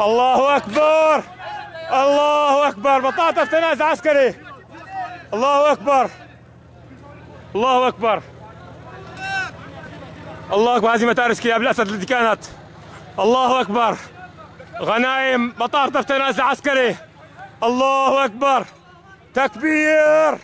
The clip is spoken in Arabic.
الله أكبر. الله أكبر. بطاطا في تنازع عسكري. الله أكبر. الله أكبر. الله أكبر. هذه متارس كلاب الأسد التي كانت. الله أكبر. غنايم بطاطا في تنازع عسكري. الله أكبر. تكبير.